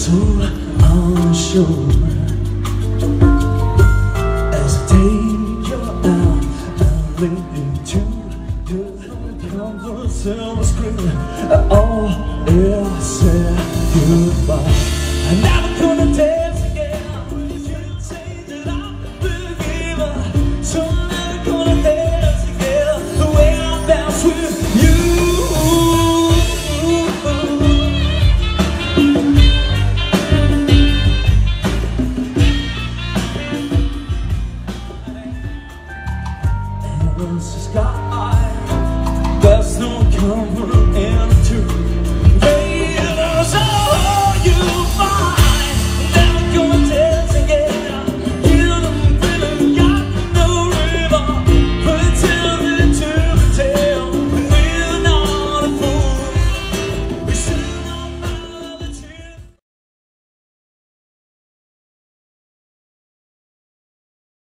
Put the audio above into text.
soul on shore. As I take you out I'm leaning to the converse of a screen oh, opens the sky